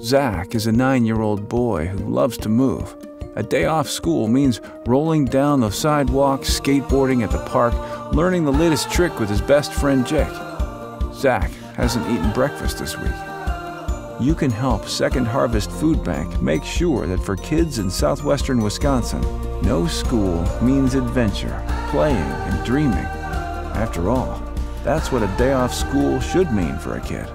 Zach is a nine year old boy who loves to move. A day off school means rolling down the sidewalk, skateboarding at the park, learning the latest trick with his best friend Jake. Zach hasn't eaten breakfast this week. You can help Second Harvest Food Bank make sure that for kids in southwestern Wisconsin, no school means adventure, playing, and dreaming. After all, that's what a day off school should mean for a kid.